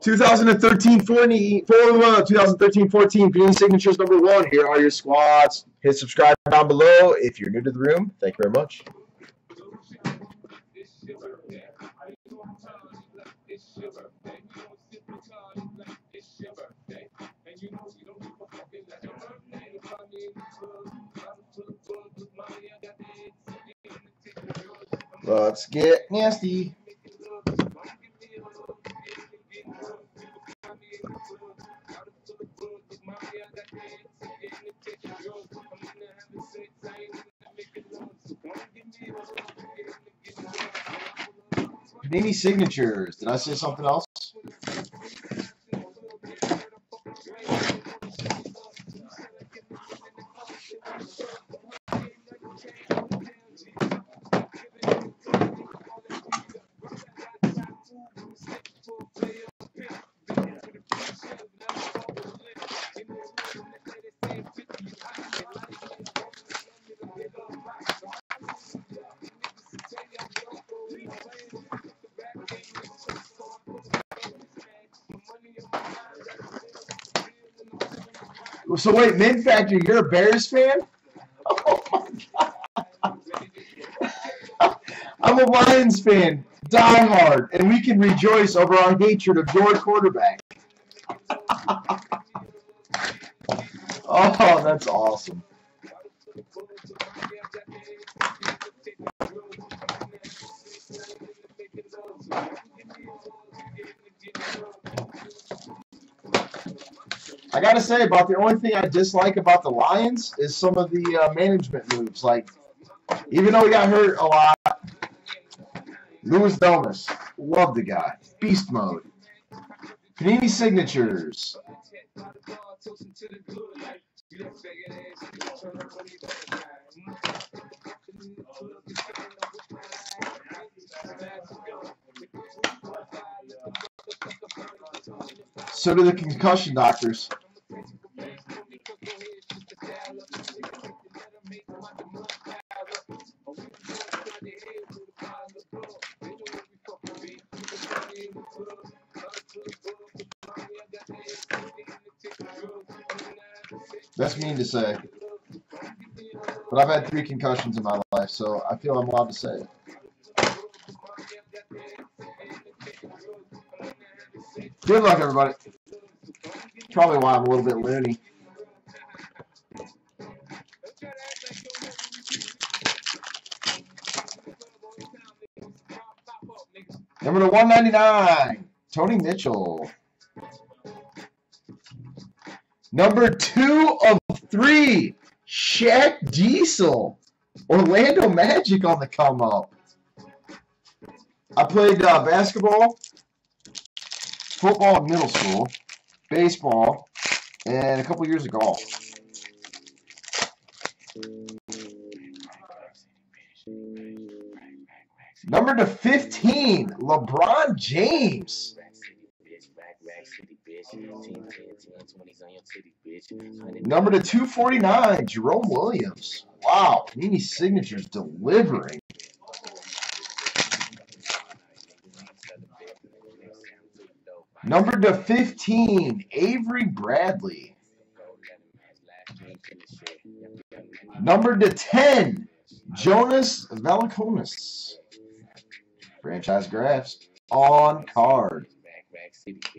2013 40, 2013 14 Green Signatures number one. Here are your squads. Hit subscribe down below if you're new to the room. Thank you very much. Let's get nasty. Panini signatures. Did I say something else? So wait, Min Factor, you're a Bears fan? Oh my god. I'm a Lions fan, die hard, and we can rejoice over our hatred of your quarterback. oh, that's awesome. I gotta say, about the only thing I dislike about the Lions is some of the uh, management moves. Like, even though he got hurt a lot, Louis Delmas, love the guy, beast mode. Panini signatures. So do the concussion doctors. That's mean to say. But I've had three concussions in my life, so I feel I'm allowed to say it. Good luck, everybody. Probably why I'm a little bit loony. Number to 199, Tony Mitchell. Number two of three, Shaq Diesel. Orlando Magic on the come up. I played uh, basketball, football in middle school, baseball, and a couple years of golf. Number to 15, LeBron James. Number to 249, Jerome Williams. Wow, Panini Signatures delivering. Number to 15, Avery Bradley. Number to 10, Jonas Valanciunas. Franchise graphs on card.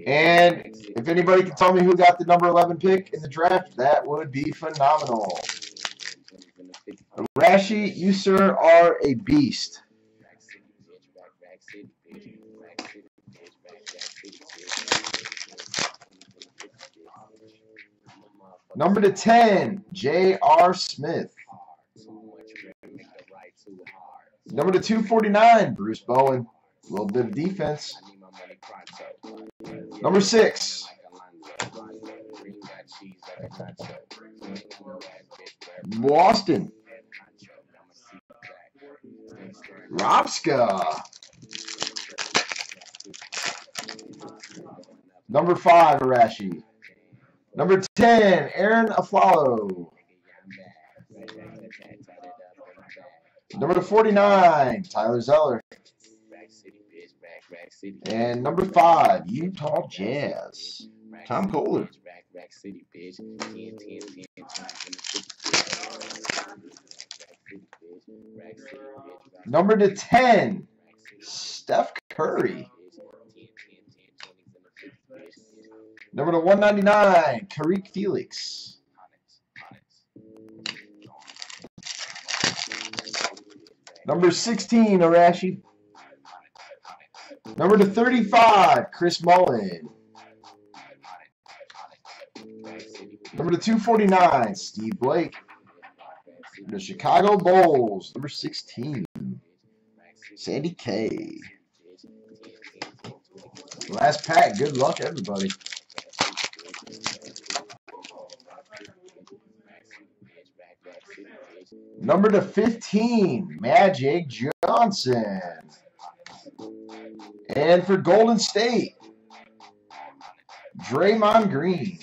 And if anybody can tell me who got the number 11 pick in the draft, that would be phenomenal. Rashi, you, sir, are a beast. Number to 10, J.R. Smith. Number to 249, Bruce Bowen. A little bit of defense. Number 6. Boston. Robska. Number 5, Arashi. Number 10, Arron Afflalo. Number 49, Tyler Zeller. And number five, Utah Jazz. Tom Kohler. Number to 10, Steph Curry. Number to 199, Tariq Felix. Number 16, Arashi. Number to 35, Chris Mullin. Number to 249, Steve Blake. The Chicago Bulls, number 16, Sandy K. Last pack. Good luck, everybody. Number to 15, Magic Johnson. And for Golden State, Draymond Green.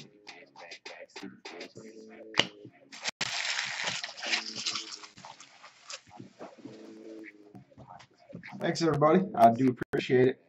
Thanks, everybody. I do appreciate it.